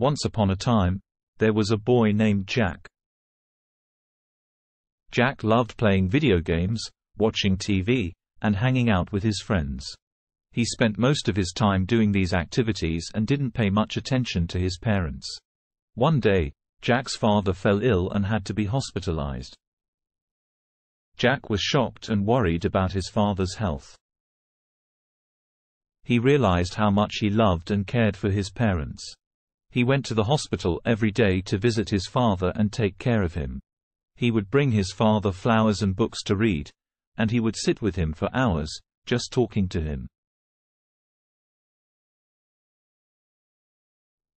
Once upon a time, there was a boy named Jack. Jack loved playing video games, watching TV, and hanging out with his friends. He spent most of his time doing these activities and didn't pay much attention to his parents. One day, Jack's father fell ill and had to be hospitalized. Jack was shocked and worried about his father's health. He realized how much he loved and cared for his parents. He went to the hospital every day to visit his father and take care of him. He would bring his father flowers and books to read, and he would sit with him for hours, just talking to him.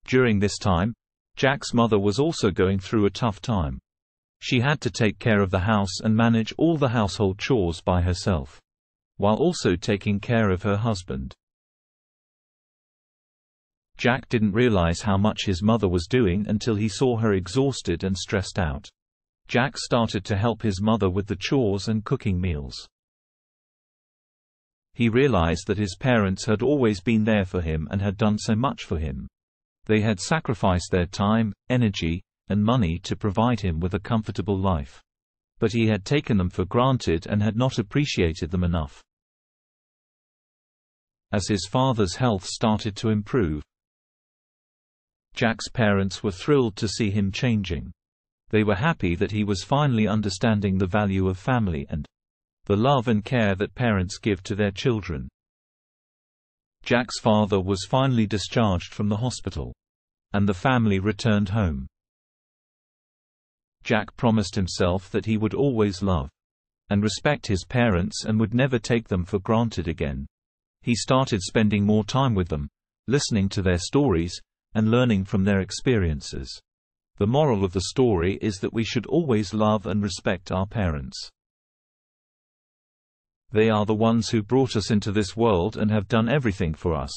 During this time, Jack's mother was also going through a tough time. She had to take care of the house and manage all the household chores by herself, while also taking care of her husband. Jack didn't realize how much his mother was doing until he saw her exhausted and stressed out. Jack started to help his mother with the chores and cooking meals. He realized that his parents had always been there for him and had done so much for him. They had sacrificed their time, energy, and money to provide him with a comfortable life. But he had taken them for granted and had not appreciated them enough. As his father's health started to improve, Jack's parents were thrilled to see him changing. They were happy that he was finally understanding the value of family and the love and care that parents give to their children. Jack's father was finally discharged from the hospital, and the family returned home. Jack promised himself that he would always love and respect his parents and would never take them for granted again. He started spending more time with them, listening to their stories, and learning from their experiences. The moral of the story is that we should always love and respect our parents. They are the ones who brought us into this world and have done everything for us.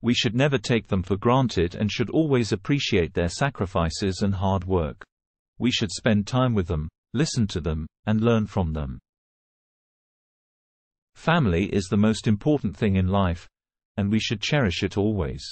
We should never take them for granted and should always appreciate their sacrifices and hard work. We should spend time with them, listen to them, and learn from them. Family is the most important thing in life, and we should cherish it always.